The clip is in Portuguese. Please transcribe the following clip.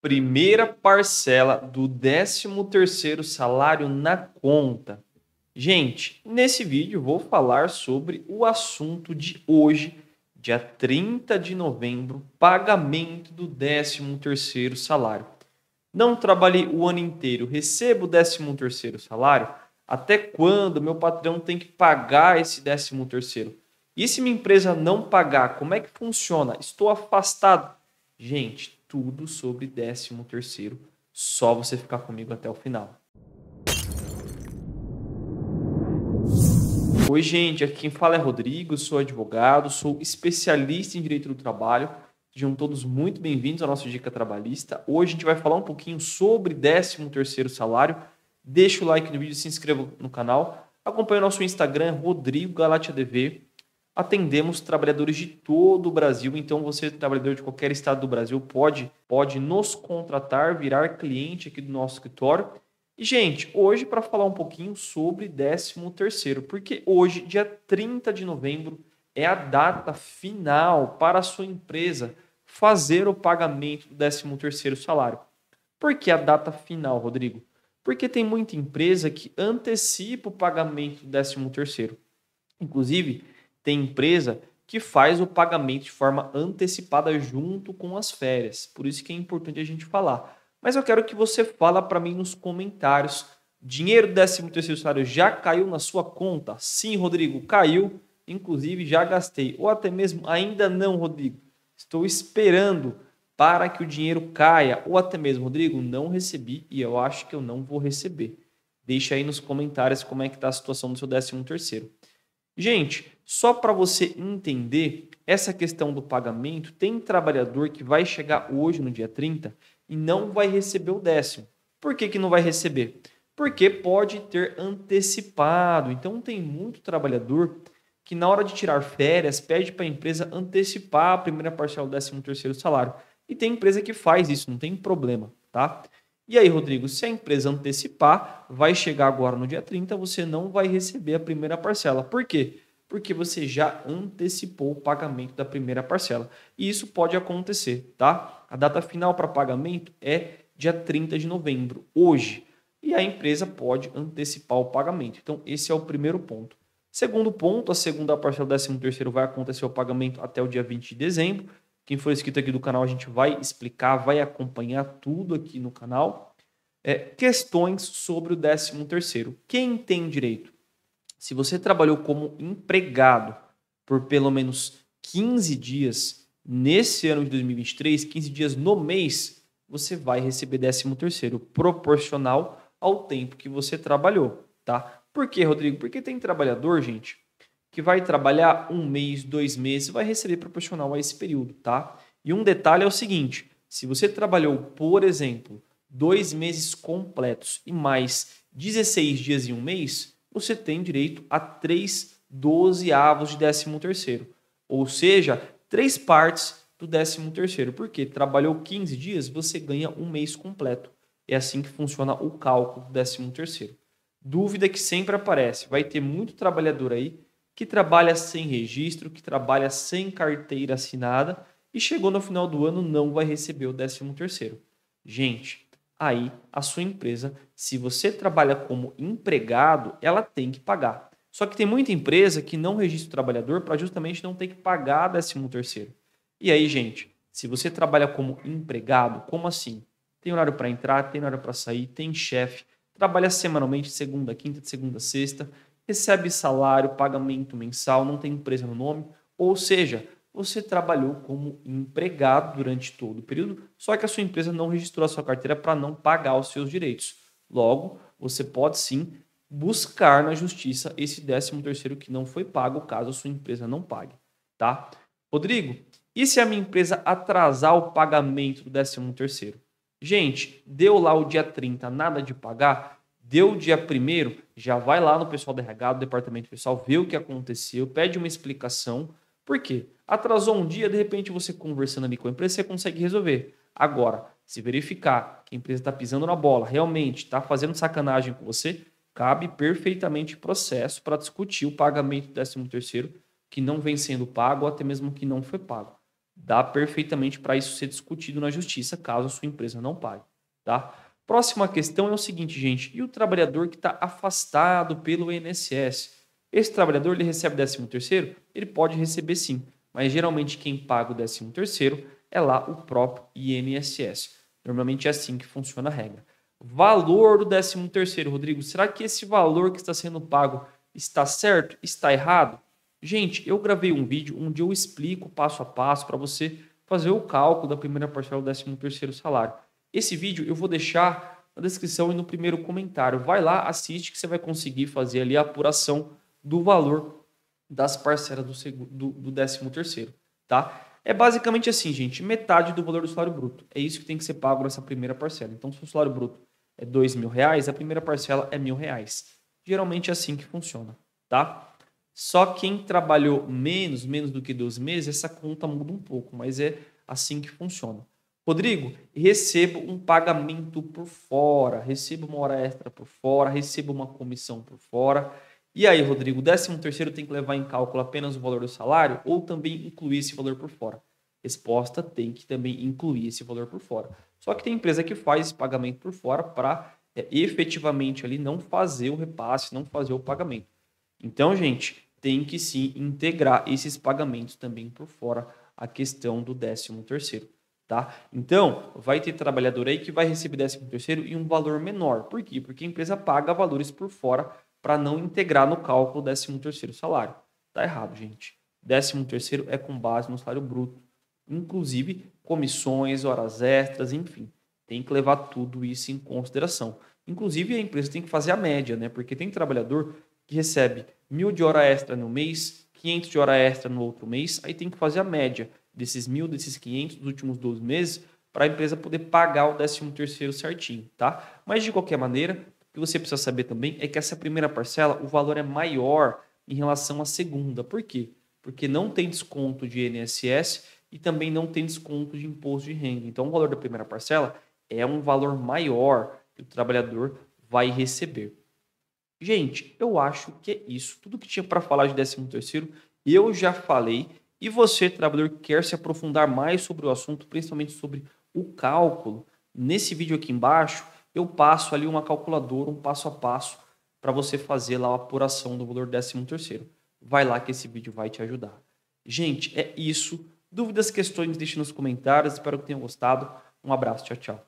Primeira parcela do 13º salário na conta. Gente, nesse vídeo vou falar sobre o assunto de hoje, dia 30 de novembro, pagamento do 13º salário. Não trabalhei o ano inteiro, recebo o 13º salário? Até quando meu patrão tem que pagar esse 13º? E se minha empresa não pagar, como é que funciona? Estou afastado. Gente, tudo sobre 13 terceiro. Só você ficar comigo até o final. Oi, gente. Aqui quem fala é Rodrigo, sou advogado, sou especialista em direito do trabalho. Sejam todos muito bem-vindos ao nosso Dica Trabalhista. Hoje a gente vai falar um pouquinho sobre 13 terceiro salário. Deixa o like no vídeo, se inscreva no canal. Acompanhe o nosso Instagram, Rodrigo Galatia DV atendemos trabalhadores de todo o Brasil. Então, você, trabalhador de qualquer estado do Brasil, pode, pode nos contratar, virar cliente aqui do nosso escritório. E, gente, hoje para falar um pouquinho sobre 13 terceiro, porque hoje, dia 30 de novembro, é a data final para a sua empresa fazer o pagamento do 13 terceiro salário. Por que a data final, Rodrigo? Porque tem muita empresa que antecipa o pagamento do 13 terceiro. Inclusive, tem empresa que faz o pagamento de forma antecipada junto com as férias. Por isso que é importante a gente falar. Mas eu quero que você fala para mim nos comentários. Dinheiro do 13 terceiro salário já caiu na sua conta? Sim, Rodrigo, caiu. Inclusive já gastei. Ou até mesmo ainda não, Rodrigo. Estou esperando para que o dinheiro caia. Ou até mesmo, Rodrigo, não recebi e eu acho que eu não vou receber. Deixa aí nos comentários como é que está a situação do seu 13 terceiro. Gente, só para você entender essa questão do pagamento, tem trabalhador que vai chegar hoje, no dia 30, e não vai receber o décimo. Por que, que não vai receber? Porque pode ter antecipado. Então, tem muito trabalhador que, na hora de tirar férias, pede para a empresa antecipar a primeira parcela do 13 terceiro salário. E tem empresa que faz isso, não tem problema, tá? E aí, Rodrigo, se a empresa antecipar, vai chegar agora no dia 30, você não vai receber a primeira parcela. Por quê? Porque você já antecipou o pagamento da primeira parcela. E isso pode acontecer, tá? A data final para pagamento é dia 30 de novembro, hoje. E a empresa pode antecipar o pagamento. Então, esse é o primeiro ponto. Segundo ponto, a segunda parcela do 13 terceiro vai acontecer o pagamento até o dia 20 de dezembro. Quem for inscrito aqui do canal, a gente vai explicar, vai acompanhar tudo aqui no canal. É, questões sobre o 13 terceiro. Quem tem direito? Se você trabalhou como empregado por pelo menos 15 dias nesse ano de 2023, 15 dias no mês, você vai receber 13 terceiro proporcional ao tempo que você trabalhou, tá? Por quê, Rodrigo? Porque tem trabalhador, gente, que vai trabalhar um mês, dois meses, vai receber proporcional a esse período, tá? E um detalhe é o seguinte: se você trabalhou, por exemplo, dois meses completos e mais 16 dias em um mês, você tem direito a três dozeavos de décimo terceiro, ou seja, três partes do décimo terceiro. Porque trabalhou 15 dias, você ganha um mês completo. É assim que funciona o cálculo do décimo terceiro. Dúvida que sempre aparece, vai ter muito trabalhador aí que trabalha sem registro, que trabalha sem carteira assinada e chegou no final do ano não vai receber o 13 terceiro. Gente, aí a sua empresa, se você trabalha como empregado, ela tem que pagar. Só que tem muita empresa que não registra o trabalhador para justamente não ter que pagar 13 terceiro. E aí, gente, se você trabalha como empregado, como assim? Tem horário para entrar, tem horário para sair, tem chefe, trabalha semanalmente, segunda, quinta, segunda, sexta, recebe salário, pagamento mensal, não tem empresa no nome, ou seja, você trabalhou como empregado durante todo o período, só que a sua empresa não registrou a sua carteira para não pagar os seus direitos. Logo, você pode sim buscar na justiça esse 13 terceiro que não foi pago, caso a sua empresa não pague, tá? Rodrigo, e se a minha empresa atrasar o pagamento do 13 terceiro? Gente, deu lá o dia 30, nada de pagar, Deu o dia primeiro, já vai lá no pessoal do RH, do departamento pessoal, vê o que aconteceu, pede uma explicação. Por quê? Atrasou um dia, de repente você conversando ali com a empresa, você consegue resolver. Agora, se verificar que a empresa está pisando na bola, realmente está fazendo sacanagem com você, cabe perfeitamente processo para discutir o pagamento do 13 terceiro que não vem sendo pago ou até mesmo que não foi pago. dá perfeitamente para isso ser discutido na justiça, caso a sua empresa não pague, tá? Próxima questão é o seguinte, gente, e o trabalhador que está afastado pelo INSS? Esse trabalhador ele recebe 13 terceiro? Ele pode receber sim, mas geralmente quem paga o 13 terceiro é lá o próprio INSS. Normalmente é assim que funciona a regra. Valor do 13 terceiro, Rodrigo, será que esse valor que está sendo pago está certo? Está errado? Gente, eu gravei um vídeo onde eu explico passo a passo para você fazer o cálculo da primeira parcela do 13 terceiro salário. Esse vídeo eu vou deixar na descrição e no primeiro comentário. Vai lá, assiste que você vai conseguir fazer ali a apuração do valor das parcelas do, segundo, do, do 13 terceiro, tá? É basicamente assim, gente, metade do valor do salário bruto. É isso que tem que ser pago nessa primeira parcela. Então, se o salário bruto é dois mil reais, a primeira parcela é mil reais. Geralmente é assim que funciona, tá? Só quem trabalhou menos, menos do que 12 meses, essa conta muda um pouco, mas é assim que funciona. Rodrigo, recebo um pagamento por fora, recebo uma hora extra por fora, recebo uma comissão por fora. E aí, Rodrigo, o 13 terceiro tem que levar em cálculo apenas o valor do salário ou também incluir esse valor por fora? Resposta, tem que também incluir esse valor por fora. Só que tem empresa que faz esse pagamento por fora para é, efetivamente ali não fazer o repasse, não fazer o pagamento. Então, gente, tem que sim integrar esses pagamentos também por fora a questão do 13 terceiro. Tá? Então, vai ter trabalhador aí que vai receber 13 terceiro em um valor menor. Por quê? Porque a empresa paga valores por fora para não integrar no cálculo 13 terceiro salário. Tá errado, gente. 13 terceiro é com base no salário bruto, inclusive comissões, horas extras, enfim. Tem que levar tudo isso em consideração. Inclusive, a empresa tem que fazer a média, né? Porque tem trabalhador que recebe mil de hora extra no mês, 500 de hora extra no outro mês, aí tem que fazer a média desses mil, desses 500 dos últimos 12 meses para a empresa poder pagar o 13 terceiro certinho, tá? Mas de qualquer maneira, o que você precisa saber também é que essa primeira parcela, o valor é maior em relação à segunda. Por quê? Porque não tem desconto de INSS e também não tem desconto de imposto de renda. Então, o valor da primeira parcela é um valor maior que o trabalhador vai receber. Gente, eu acho que é isso. Tudo que tinha para falar de 13 terceiro, eu já falei. E você, trabalhador, que quer se aprofundar mais sobre o assunto, principalmente sobre o cálculo, nesse vídeo aqui embaixo, eu passo ali uma calculadora, um passo a passo, para você fazer lá a apuração do valor 13 terceiro. Vai lá que esse vídeo vai te ajudar. Gente, é isso. Dúvidas, questões, deixe nos comentários. Espero que tenham gostado. Um abraço. Tchau, tchau.